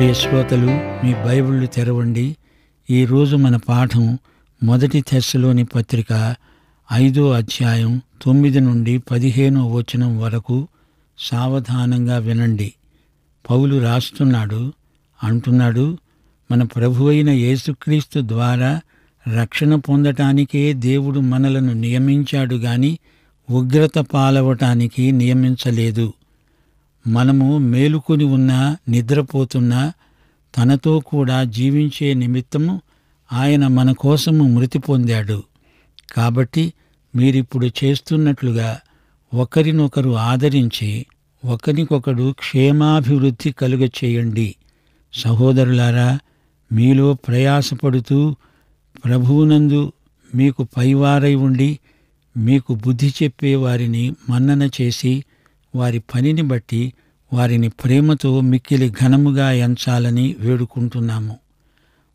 ప్రియ శ్రోతలు మీ బైబిళ్ళు తెరవండి. ఈరోజు మన పాఠం మొదటి తెస్సులోని పత్రిక ఐదో అధ్యాయం తొమ్మిది నుండి పదిహేనో వచనం వరకు సావధానంగా వినండి. పౌలు రాస్తున్నాడు అంటున్నాడు మన ప్రభు అయిన యేసుక్రీస్తు ద్వారా రక్షణ పొందటానికే దేవుడు మనలను నియమించాడు గాని ఉగ్రత పాలవటానికి నియమించలేదు. మనము మేలుకొని ఉన్నా నిద్రపోతున్నా తనతో కూడా జీవించే నిమిత్తము ఆయన మన కోసము మృతి పొందాడు. కాబట్టి మీరిప్పుడు చేస్తున్నట్లుగా ఒకరినొకరు ఆదరించి ఒకరికొకడు క్షేమాభివృద్ధి కలుగ చేయండి. సహోదరులారా మీలో ప్రయాసపడుతూ ప్రభువునందు మీకు పైవారై ఉండి మీకు బుద్ధి చెప్పే వారిని మన్నన చేసి వారి పనిని బట్టి వారిని ప్రేమతో మిక్కిలి ఘనముగా ఎంచాలని వేడుకుంటున్నాము.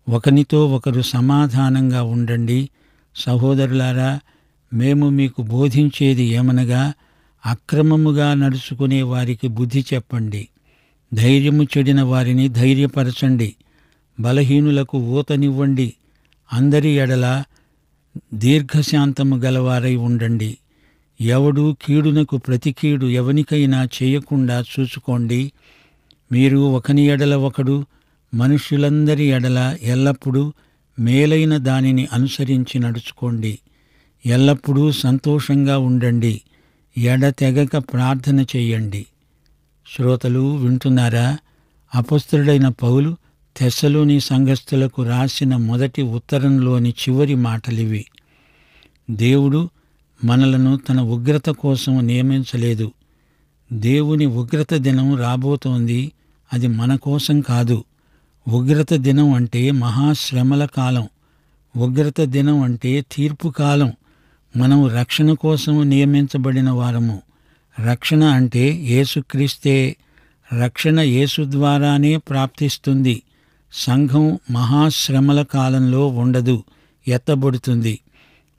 ఒకనితో ఒకరు సమాధానంగా ఉండండి. సహోదరులారా మేము మీకు బోధించేది ఏమనగా అక్రమముగా నడుచుకునే వారికి బుద్ధి చెప్పండి. ధైర్యము చెడిన వారిని ధైర్యపరచండి. బలహీనులకు ఊతనివ్వండి. అందరి ఎడల దీర్ఘశాంతము గలవారై ఉండండి. ఎవడు కీడునకు ప్రతి కీడు ఎవనికైనా చేయకుండా చూసుకోండి. మీరు ఒకని ఎడల ఒకడు మనుష్యులందరి ఎడల ఎల్లప్పుడూ మేలైన దానిని అనుసరించి నడుచుకోండి. ఎల్లప్పుడూ సంతోషంగా ఉండండి. ఎడతెగక ప్రార్థన చెయ్యండి శ్రోతలు వింటున్నారా? అపస్తుడైన పౌలు తెస్సలోని సంఘస్థులకు రాసిన మొదటి ఉత్తరంలోని చివరి మాటలివి. దేవుడు మనలను తన ఉగ్రత కోసం నియమించలేదు. దేవుని ఉగ్రత దినం రాబోతోంది. అది మన కోసం కాదు. ఉగ్రత దినం అంటే మహాశ్రమల కాలం. ఉగ్రత దినం అంటే తీర్పు కాలం. మనం రక్షణ కోసం నియమించబడిన వారము. రక్షణ అంటే యేసుక్రీస్తే. రక్షణ యేసు ద్వారానే ప్రాప్తిస్తుంది. సంఘం మహాశ్రమల కాలంలో ఉండదు. ఎత్తబడుతుంది.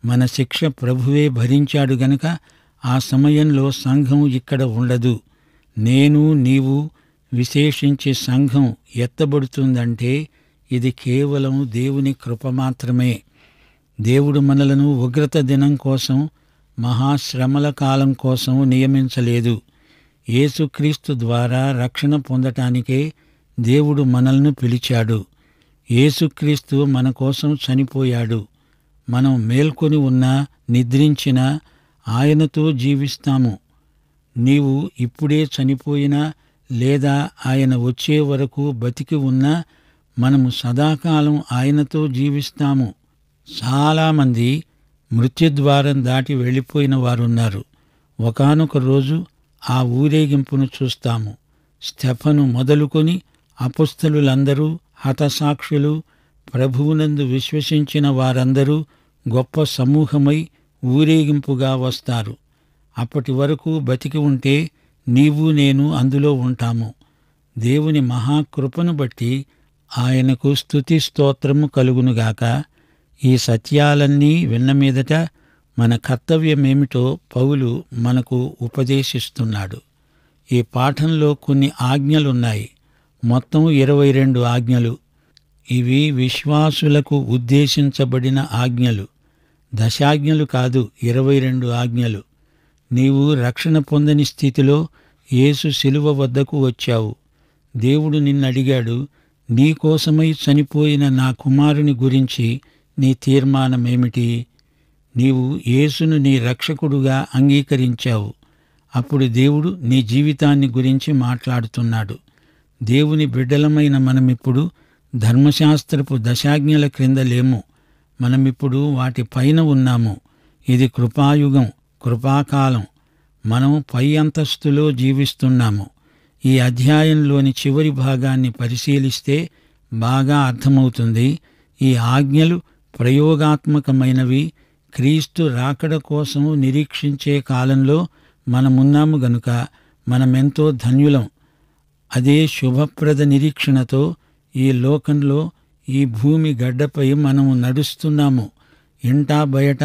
మన శిక్ష ప్రభువే భరించాడు గనక ఆ సమయంలో సంఘం ఇక్కడ ఉండదు. నేను నీవు విశేషించి సంఘం ఎత్తబడుతుందంటే ఇది కేవలం దేవుని కృప మాత్రమే. దేవుడు మనలను ఉగ్రత దినం కోసం మహాశ్రమల కాలం కోసం నియమించలేదు. యేసుక్రీస్తు ద్వారా రక్షణ పొందటానికే దేవుడు మనల్ని పిలిచాడు. యేసుక్రీస్తు మన కోసం చనిపోయాడు. మనం మేల్కొని ఉన్నా నిద్రించినా ఆయనతో జీవిస్తాము. నీవు ఇప్పుడే చనిపోయినా లేదా ఆయన వచ్చే వరకు బతికి ఉన్నా మనము సదాకాలం ఆయనతో జీవిస్తాము. చాలామంది మృత్యుద్వారం దాటి వెళ్ళిపోయిన వారున్నారు. ఒకనొక రోజు ఆ ఊరేగింపును చూస్తాము. స్టెఫను మొదలుకొని అపుస్తలులందరూ హతసాక్షులు ప్రభువునందు విశ్వసించిన వారందరూ గొప్ప సమూహమై ఊరేగింపుగా వస్తారు. అప్పటి వరకు బతికి ఉంటే నీవు నేను అందులో ఉంటాము. దేవుని మహాకృపను బట్టి ఆయనకు స్థుతి స్తోత్రము కలుగునుగాక ఈ సత్యాలన్నీ విన్న మీదట మన కర్తవ్యమేమిటో పౌలు మనకు ఉపదేశిస్తున్నాడు. ఈ పాఠంలో కొన్ని ఆజ్ఞలున్నాయి. మొత్తం ఇరవై రెండు ఆజ్ఞలు. ఇవి విశ్వాసులకు ఉద్దేశించబడిన ఆజ్ఞలు. దశాజ్ఞలు కాదు ఇరవై రెండు ఆజ్ఞలు. నీవు రక్షణ పొందని స్థితిలో యేసు శిలువ వద్దకు వచ్చావు. దేవుడు నిన్నడిగాడు నీ కోసమై చనిపోయిన నా కుమారుని గురించి నీ తీర్మానమేమిటి? నీవు యేసును నీ రక్షకుడుగా అంగీకరించావు. అప్పుడు దేవుడు నీ జీవితాన్ని గురించి మాట్లాడుతున్నాడు. దేవుని బిడ్డలమైన మనమిప్పుడు ధర్మశాస్త్రపు దశాజ్ఞల క్రింద లేము మనమిప్పుడు వాటి పైన ఉన్నాము. ఇది కృపాయుగం కృపాకాలం. మనం పై అంతస్తులో జీవిస్తున్నాము. ఈ అధ్యాయంలోని చివరి భాగాన్ని పరిశీలిస్తే బాగా అర్థమవుతుంది. ఈ ఆజ్ఞలు ప్రయోగాత్మకమైనవి. క్రీస్తు రాకడ కోసం నిరీక్షించే కాలంలో మనమున్నాము గనుక మనమెంతో ధన్యులం. అదే శుభప్రద నిరీక్షణతో ఈ లోకంలో ఈ భూమి గడ్డపై మనము నడుస్తున్నాము. ఇంటా బయట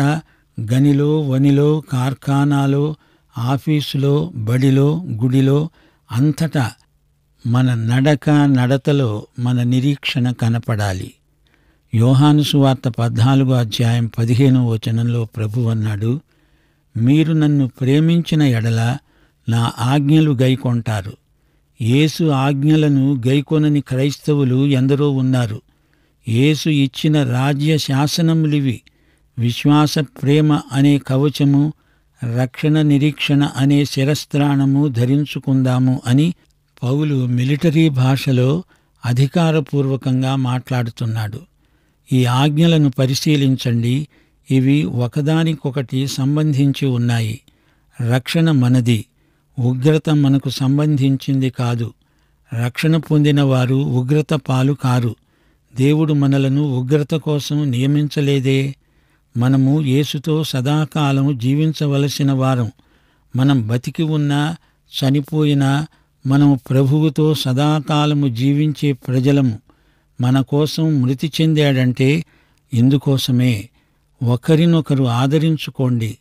గనిలో వనిలో కార్ఖానాలో ఆఫీసులో బడిలో గుడిలో అంతటా మన నడక నడతలో మన నిరీక్షణ కనపడాలి. యోహానుసువార్త పద్నాలుగో అధ్యాయం పదిహేనో వచనంలో ప్రభు అన్నాడు మీరు నన్ను ప్రేమించిన ఎడల నా ఆజ్ఞలు గైకొంటారు. యేసు ఆజ్ఞలను గైకొనని క్రైస్తవులు ఎందరో ఉన్నారు. యేసు ఇచ్చిన రాజ్య శాసనములివి విశ్వాస ప్రేమ అనే కవచము రక్షణ నిరీక్షణ అనే శిరస్త్రాణము ధరించుకుందాము అని పౌలు మిలిటరీ భాషలో అధికారపూర్వకంగా మాట్లాడుతున్నాడు. ఈ ఆజ్ఞలను పరిశీలించండి. ఇవి ఒకదానికొకటి సంబంధించి ఉన్నాయి. రక్షణ మనది. ఉగ్రత మనకు సంబంధించింది కాదు. రక్షణ పొందిన వారు ఉగ్రత పాలు కారు. దేవుడు మనలను ఉగ్రత కోసం నియమించలేదే. మనము యేసుతో సదాకాలం జీవించవలసిన వారం. మనం బతికి ఉన్నా చనిపోయినా మనము ప్రభువుతో సదాకాలము జీవించే ప్రజలము. మన కోసం మృతి చెందాడంటే ఇందుకోసమే. ఒకరినొకరు ఆదరించుకోండి.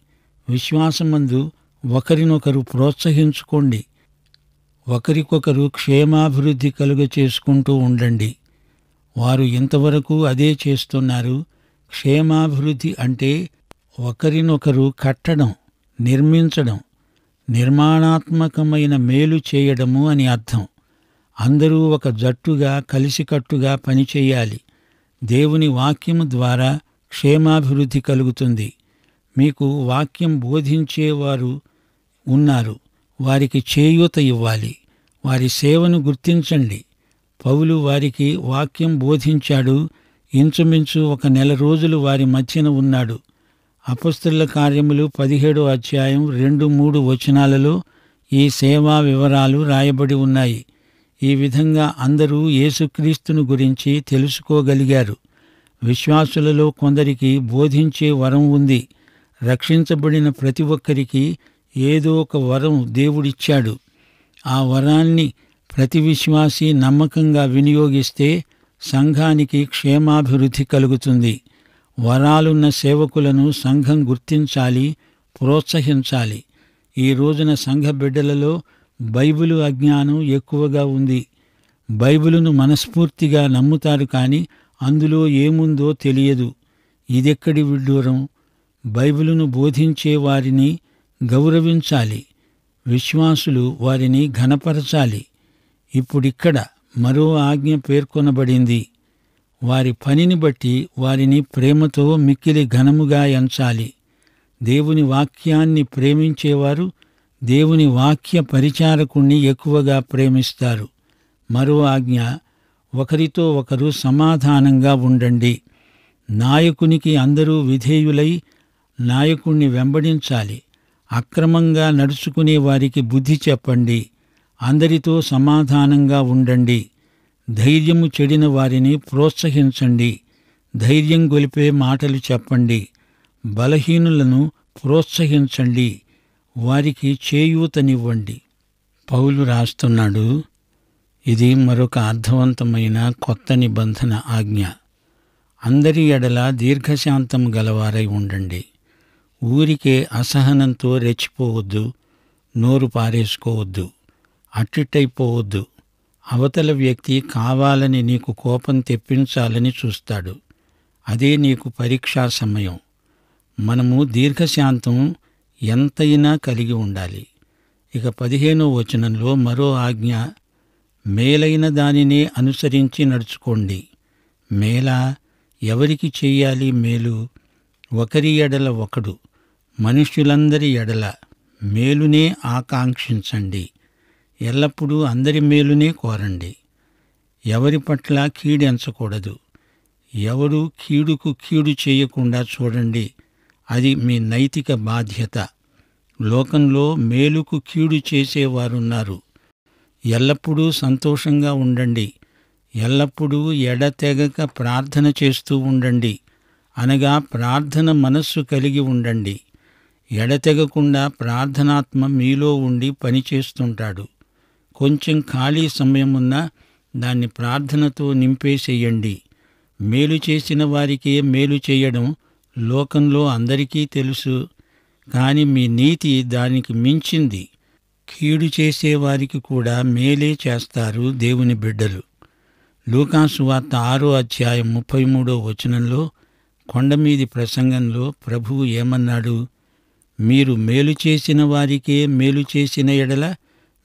విశ్వాసమందు ఒకరినొకరు ప్రోత్సహించుకోండి. ఒకరికొకరు క్షేమాభివృద్ధి కలుగ చేసుకుంటూ ఉండండి. వారు ఇంతవరకు అదే చేస్తున్నారు. క్షేమాభివృద్ధి అంటే ఒకరినొకరు కట్టడం నిర్మించడం నిర్మాణాత్మకమైన మేలు చేయడము అని అర్థం. అందరూ ఒక జట్టుగా కలిసికట్టుగా పనిచేయాలి. దేవుని వాక్యము ద్వారా క్షేమాభివృద్ధి కలుగుతుంది. మీకు వాక్యం బోధించేవారు ఉన్నారు. వారికి చేయూత ఇవ్వాలి. వారి సేవను గుర్తించండి. పౌలు వారికి వాక్యం బోధించాడు. ఇంచుమించు ఒక నెల రోజులు వారి మధ్యన ఉన్నాడు. అపస్తుల కార్యములు పదిహేడో అధ్యాయం రెండు మూడు వచనాలలో ఈ సేవా వివరాలు రాయబడి ఉన్నాయి. ఈ విధంగా అందరూ యేసుక్రీస్తును గురించి తెలుసుకోగలిగారు. విశ్వాసులలో కొందరికి బోధించే వరం ఉంది. రక్షించబడిన ప్రతి ఒక్కరికి ఏదో ఒక వరం దేవుడిచ్చాడు. ఆ వరాన్ని ప్రతి విశ్వాసి నమ్మకంగా వినియోగిస్తే సంఘానికి క్షేమాభివృద్ధి కలుగుతుంది. వరాలున్న సేవకులను సంఘం గుర్తించాలి ప్రోత్సహించాలి. ఈ రోజున సంఘ బిడ్డలలో బైబిలు అజ్ఞానం ఎక్కువగా ఉంది. బైబిలును మనస్ఫూర్తిగా నమ్ముతారు కానీ అందులో ఏముందో తెలియదు. ఇదెక్కడి విడ్డూరం? బైబిలును బోధించే వారిని గౌరవించాలి. విశ్వాసులు వారిని ఘనపరచాలి. ఇప్పుడిక్కడ మరో ఆజ్ఞ పేర్కొనబడింది. వారి పనిని బట్టి వారిని ప్రేమతో మిక్కిలి ఘనముగా ఎంచాలి. దేవుని వాక్యాన్ని ప్రేమించేవారు దేవుని వాక్య పరిచారకుణ్ణి ఎక్కువగా ప్రేమిస్తారు. మరో ఆజ్ఞ ఒకరితో ఒకరు సమాధానంగా ఉండండి. నాయకునికి అందరూ విధేయులై నాయకుణ్ణి వెంబడించాలి. అక్రమంగా నడుచుకునే వారికి బుద్ధి చెప్పండి. అందరితో సమాధానంగా ఉండండి. ధైర్యము చెడిన వారిని ప్రోత్సహించండి. ధైర్యం గొలిపే మాటలు చెప్పండి. బలహీనులను ప్రోత్సహించండి. వారికి చేయూతనివ్వండి. పౌలు రాస్తున్నాడు. ఇది మరొక అర్థవంతమైన కొత్త నిబంధన ఆజ్ఞ. అందరి ఎడల దీర్ఘశాంతం గలవారై ఉండండి. ఊరికే అసహనంతో రెచ్చిపోవద్దు నోరు పారేసుకోవద్దు అట్టిట్టయిపోవద్దు. అవతల వ్యక్తి కావాలని నీకు కోపం తెప్పించాలని చూస్తాడు. అదే నీకు పరీక్షా సమయం. మనము దీర్ఘశాంతం ఎంతైనా కలిగి ఉండాలి. ఇక పదిహేనో వచనంలో మరో ఆజ్ఞ మేలైన దానినే అనుసరించి నడుచుకోండి. మేలా ఎవరికి చేయాలి మేలు? ఒకరి ఎడల ఒకడు. మనుష్యులందరి ఎడల మేలునే ఆకాంక్షించండి. ఎల్లప్పుడూ అందరి మేలునే కోరండి. ఎవరి పట్ల కీడెంచకూడదు ఎవడు కీడుకు కీడు చేయకుండా చూడండి. అది మీ నైతిక బాధ్యత. లోకంలో మేలుకు కీడు చేసేవారున్నారు. ఎల్లప్పుడూ సంతోషంగా ఉండండి. ఎల్లప్పుడూ ఎడతెగక ప్రార్థన చేస్తూ ఉండండి. అనగా ప్రార్థన మనస్సు కలిగి ఉండండి. ఎడతెగకుండా ప్రార్థనాత్మ మీలో ఉండి పనిచేస్తుంటాడు కొంచెం ఖాళీ సమయం ఉన్నా దాన్ని ప్రార్థనతో నింపేసేయండి. మేలు చేసిన వారికే మేలు చేయడం లోకంలో అందరికీ తెలుసు. కానీ మీ నీతి దానికి మించింది. కీడు చేసేవారికి కూడా మేలే చేస్తారు దేవుని బిడ్డలు. లూకాసు వార్త ఆరో అధ్యాయం ముప్పై మూడో వచనంలో కొండమీది ప్రసంగంలో ప్రభువు ఏమన్నాడు? మీరు మేలు చేసిన వారికే మేలు చేసిన ఎడల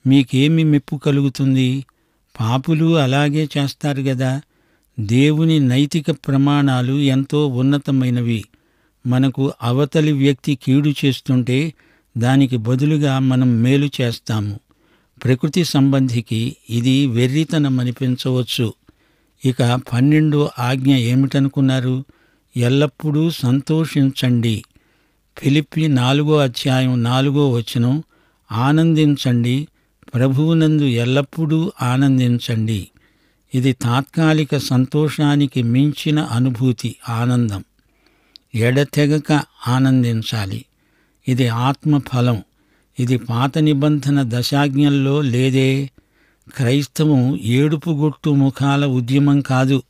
మీకేమి మెప్పు కలుగుతుంది? పాపులు అలాగే చేస్తారు గదా. దేవుని నైతిక ప్రమాణాలు ఎంతో ఉన్నతమైనవి. మనకు అవతలి వ్యక్తి కీడు చేస్తుంటే దానికి బదులుగా మనం మేలు చేస్తాము. ప్రకృతి సంబంధికి ఇది వెర్రితనం అనిపించవచ్చు ఇక పన్నెండో ఆజ్ఞ ఏమిటనుకున్నారు? ఎల్లప్పుడూ సంతోషించండి. ఫిలిప్పి నాలుగో అధ్యాయం నాలుగో వచనం ఆనందించండి ప్రభువునందు ఎల్లప్పుడూ ఆనందించండి. ఇది తాత్కాలిక సంతోషానికి మించిన అనుభూతి ఆనందం. ఎడతెగక ఆనందించాలి. ఇది ఆత్మఫలం. ఇది పాత నిబంధన దశాజ్ఞల్లో లేదే. క్రైస్తవం ఏడుపుగొట్టు ముఖాల ఉద్యమం కాదు.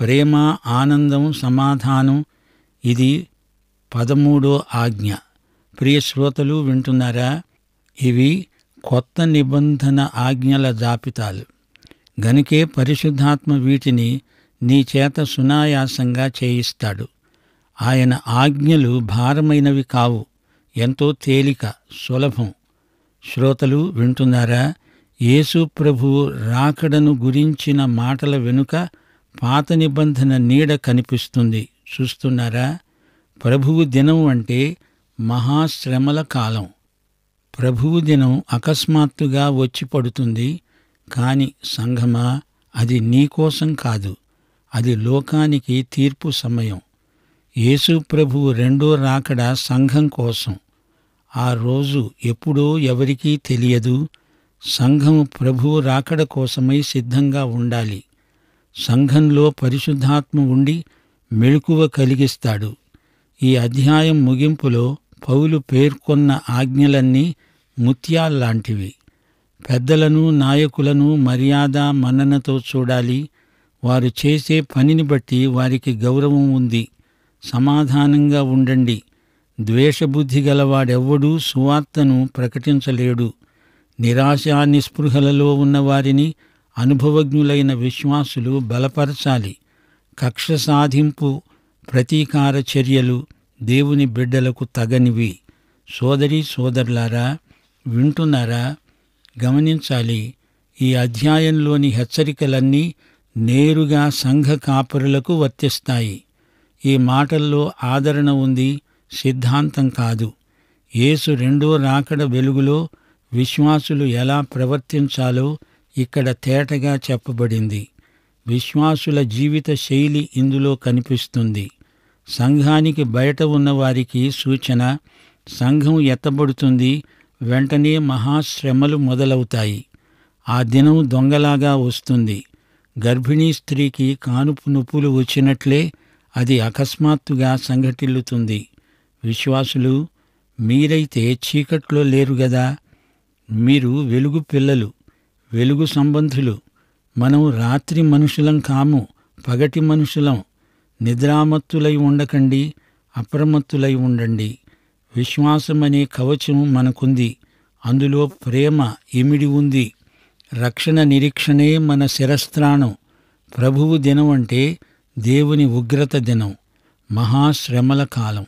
ప్రేమ ఆనందం సమాధానం ఇది పదమూడో ఆజ్ఞ. ప్రియ శ్రోతలు వింటున్నారా? ఇవి కొత్త నిబంధన ఆజ్ఞల జాబితాలు. గనుకే పరిశుద్ధాత్మ వీటిని నీ చేత సునాయాసంగా చేయిస్తాడు. ఆయన ఆజ్ఞలు భారమైనవి కావు. ఎంతో తేలిక సులభం. శ్రోతలు వింటున్నారా? యేసు ప్రభు రాకడను గురించిన మాటల వెనుక పాత నిబంధన నీడ కనిపిస్తుంది. చూస్తున్నారా? ప్రభువు దినం అంటే మహాశ్రమల కాలం. ప్రభువు దినం అకస్మాత్తుగా వచ్చి పడుతుంది. కాని సంఘమా అది నీకోసం కాదు. అది లోకానికి తీర్పు సమయం. యేసు ప్రభువు రెండో రాకడ సంఘం కోసం. ఆ రోజు ఎప్పుడో ఎవరికీ తెలియదు. సంఘం ప్రభువు రాకడ కోసమై సిద్ధంగా ఉండాలి. సంఘంలో పరిశుద్ధాత్మ ఉండి మెళుకువ కలిగిస్తాడు. ఈ అధ్యాయం ముగింపులో పౌలు పేర్కొన్న ఆజ్ఞలన్నీ ముత్యాల్లాంటివి. పెద్దలను నాయకులను మర్యాద మన్ననతో చూడాలి. వారు చేసే పనిని బట్టి వారికి గౌరవం ఉంది. సమాధానంగా ఉండండి. ద్వేషబుద్ధి గలవాడెవ్వడూ సువార్తను ప్రకటించలేడు. నిరాశా నిస్పృహలలో ఉన్నవారిని అనుభవజ్ఞులైన విశ్వాసులు బలపరచాలి. కక్ష సాధింపు ప్రతీకార చర్యలు దేవుని బిడ్డలకు తగనివి. సోదరి సోదరులారా వింటున్నారా? గమనించాలి ఈ అధ్యాయంలోని హెచ్చరికలన్నీ నేరుగా సంఘ కాపరులకు వర్తిస్తాయి. ఈ మాటల్లో ఆదరణ ఉంది సిద్ధాంతం కాదు. యేసు రెండో రాకడ వెలుగులో విశ్వాసులు ఎలా ప్రవర్తించాలో ఇక్కడ తేటగా చెప్పబడింది. విశ్వాసుల జీవిత శైలి ఇందులో కనిపిస్తుంది. సంఘానికి బయట ఉన్నవారికి సూచన సంఘం ఎత్తబడుతుంది వెంటనే మహాశ్రమలు మొదలవుతాయి. ఆ దినం దొంగలాగా వస్తుంది. గర్భిణీ స్త్రీకి కానుపు నొప్పులు వచ్చినట్లే అది అకస్మాత్తుగా సంఘటిల్లుతుంది. విశ్వాసులు మీరైతే చీకట్లో లేరు గదా మీరు వెలుగు పిల్లలు వెలుగు సంబంధులు. మనం రాత్రి మనుషులం కాము పగటి మనుషులం. నిద్రామత్తులై ఉండకండి అప్రమత్తులై ఉండండి. విశ్వాసమనే కవచం మనకుంది అందులో ప్రేమ ఇమిడి ఉంది. రక్షణ నిరీక్షణే మన శిరస్త్రాణం. ప్రభువు దినం అంటే దేవుని ఉగ్రత దినం మహాశ్రమల కాలం.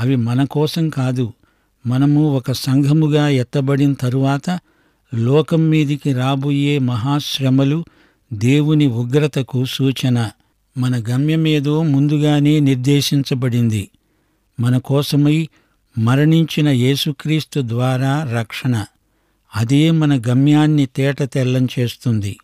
అవి మన కోసం కాదు మనము ఒక సంఘముగా ఎత్తబడిన తరువాత లోకం మీదికి రాబోయే మహాశ్రమలు దేవుని ఉగ్రతకు సూచన. మన గమ్యమేదో ముందుగానే నిర్దేశించబడింది. మన కోసమై మరణించిన యేసుక్రీస్తు ద్వారా రక్షణ. అదే మన గమ్యాన్ని తేట తెల్లం చేస్తుంది.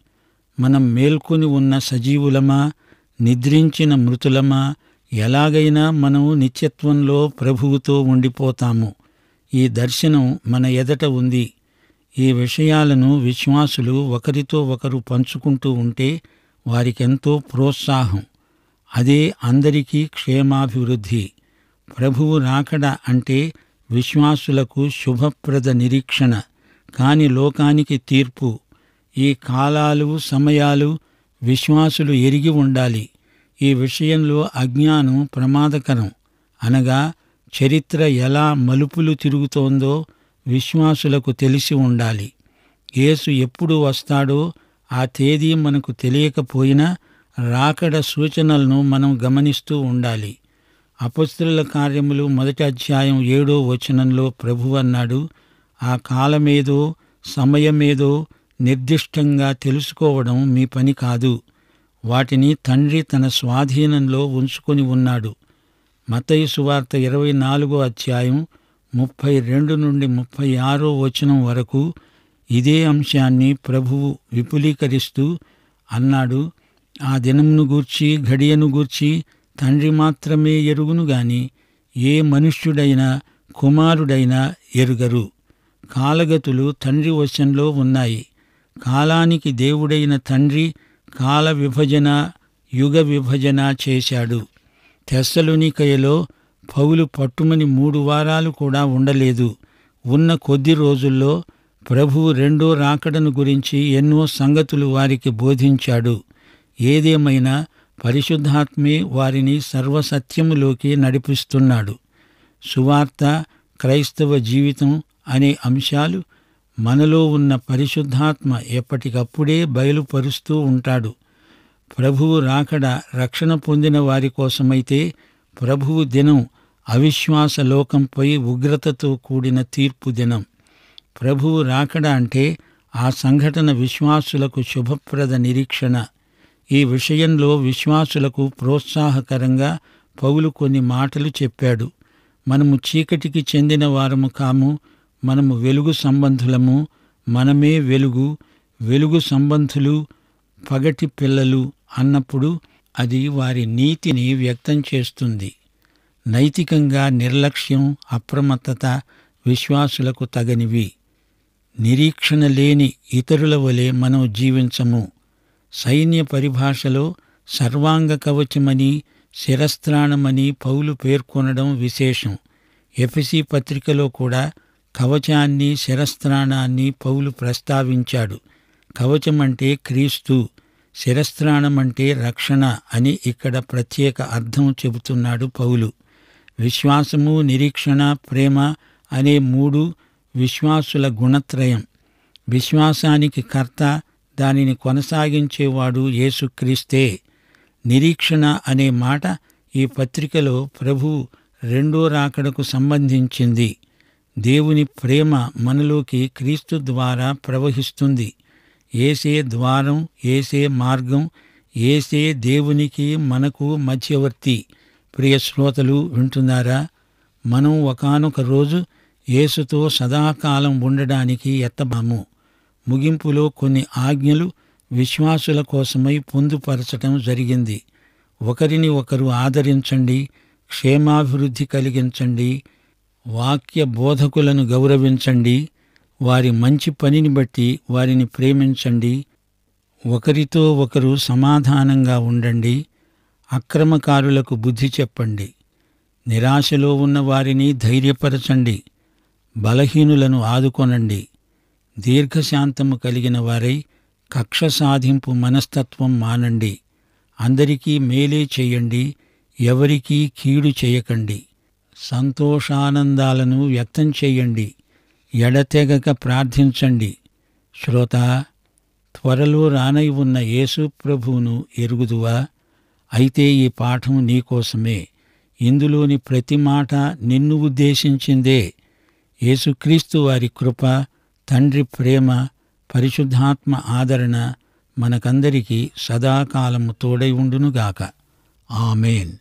మనం మేల్కొని ఉన్న సజీవులమా నిద్రించిన మృతులమా ఎలాగైనా మనం నిత్యత్వంలో ప్రభువుతో ఉండిపోతాము. ఈ దర్శనం మన ఎదట ఉంది. ఈ విషయాలను విశ్వాసులు ఒకరితో ఒకరు పంచుకుంటూ ఉంటే వారికెంతో ప్రోత్సాహం. అదే అందరికీ క్షేమాభివృద్ధి. ప్రభువు రాకడ అంటే విశ్వాసులకు శుభప్రద నిరీక్షణ కాని లోకానికి తీర్పు. ఈ కాలాలు సమయాలు విశ్వాసులు ఎరిగి ఉండాలి. ఈ విషయంలో అజ్ఞానం ప్రమాదకరం. అనగా చరిత్ర ఎలా మలుపులు తిరుగుతోందో విశ్వాసులకు తెలిసి ఉండాలి. యేసు ఎప్పుడు వస్తాడో ఆ తేదీ మనకు తెలియకపోయినా రాకడ సూచనలను మనం గమనిస్తూ ఉండాలి. అపస్తుల కార్యములు మొదటి అధ్యాయం ఏడో వచనంలో ప్రభు అన్నాడు ఆ కాలమేదో సమయమేదో నిర్దిష్టంగా తెలుసుకోవడం మీ పని కాదు. వాటిని తండ్రి తన స్వాధీనంలో ఉంచుకొని ఉన్నాడు. మతయి సువార్త ఇరవై నాలుగో అధ్యాయం ముప్పై రెండు నుండి ముప్పై ఆరో వచనం వరకు ఇదే అంశాన్ని ప్రభువు విపులీకరిస్తూ అన్నాడు ఆ దినమును గూర్చి ఘడియను గూర్చి తండ్రి మాత్రమే ఎరుగును గాని ఏ మనుష్యుడైనా కుమారుడైనా ఎరుగరు. కాలగతులు తండ్రి వశంలో ఉన్నాయి. కాలానికి దేవుడైన తండ్రి కాల విభజన యుగ విభజన చేశాడు. తెస్సలునికయలో పౌలు పట్టుమని మూడు వారాలు కూడా ఉండలేదు. ఉన్న కొద్ది రోజుల్లో ప్రభువు రెండో రాకడను గురించి ఎన్నో సంగతులు వారికి బోధించాడు. ఏదేమైనా పరిశుద్ధాత్మే వారిని సర్వసత్యములోకి నడిపిస్తున్నాడు. సువార్త క్రైస్తవ జీవితం అనే అంశాలు మనలో ఉన్న పరిశుద్ధాత్మ ఎప్పటికప్పుడే బయలుపరుస్తూ ఉంటాడు. ప్రభువు రాకడ రక్షణ పొందిన వారి కోసమైతే ప్రభువు దినం అవిశ్వాస లోకంపై ఉగ్రతతో కూడిన తీర్పు దినం. ప్రభువు రాకడ అంటే ఆ సంఘటన విశ్వాసులకు శుభప్రద నిరీక్షణ. ఈ విషయంలో విశ్వాసులకు ప్రోత్సాహకరంగా పౌలు కొన్ని మాటలు చెప్పాడు. మనము చీకటికి చెందిన వారము కాము మనము వెలుగు సంబంధులము మనమే వెలుగు వెలుగు సంబంధులు పగటి పిల్లలు అన్నప్పుడు అది వారి నీతిని వ్యక్తం చేస్తుంది. నైతికంగా నిర్లక్ష్యం అప్రమత్తత విశ్వాసులకు తగనివి. నిరీక్షణ లేని ఇతరుల వలె మనం జీవించము. సైన్య పరిభాషలో సర్వాంగ కవచమని శిరస్త్రాణమని పౌలు పేర్కొనడం విశేషం. ఎఫ్సి పత్రికలో కూడా కవచాన్ని శిరస్త్రాణాన్ని పౌలు ప్రస్తావించాడు. కవచమంటే క్రీస్తు శిరస్త్రాణమంటే రక్షణ అని ఇక్కడ ప్రత్యేక అర్థం చెబుతున్నాడు పౌలు. విశ్వాసము నిరీక్షణ ప్రేమ అనే మూడు విశ్వాసుల గుణత్రయం. విశ్వాసానికి కర్త దానిని కొనసాగించేవాడు యేసుక్రీస్తే. నిరీక్షణ అనే మాట ఈ పత్రికలో ప్రభు రెండో రాకడకు సంబంధించింది. దేవుని ప్రేమ మనలోకి క్రీస్తు ద్వారా ప్రవహిస్తుంది. ఏసే ద్వారం ఏసే మార్గం ఏసే దేవునికి మనకు మధ్యవర్తి. ప్రియ శ్రోతలు వింటున్నారా? మనం ఒకానొక రోజు యేసుతో సదాకాలం ఉండడానికి ఎత్తబాము ముగింపులో కొన్ని ఆజ్ఞలు విశ్వాసుల కోసమై పొందుపరచటం జరిగింది. ఒకరిని ఒకరు ఆదరించండి క్షేమాభివృద్ధి కలిగించండి వాక్య బోధకులను గౌరవించండి వారి మంచి పనిని బట్టి వారిని ప్రేమించండి ఒకరితో ఒకరు సమాధానంగా ఉండండి అక్రమకారులకు బుద్ధి చెప్పండి. నిరాశలో ఉన్న వారిని ధైర్యపరచండి. బలహీనులను ఆదుకొనండి. దీర్ఘశాంతము కలిగిన వారై కక్ష సాధింపు మనస్తత్వం మానండి. అందరికీ మేలే చేయండి. ఎవరికీ కీడు చేయకండి. సంతోషానందాలను వ్యక్తం చేయండి. ఎడతెగక ప్రార్థించండి. శ్రోత త్వరలో రానై ఉన్న యేసు ప్రభువును ఎరుగుదువా? అయితే ఈ పాఠం నీకోసమే ఇందులోని ప్రతి మాట నిన్ను ఉద్దేశించిందే. యేసుక్రీస్తు వారి కృప తండ్రి ప్రేమ పరిశుద్ధాత్మ ఆదరణ మనకందరికీ సదాకాలము తోడై ఉండునుగాక. ఆమెన్.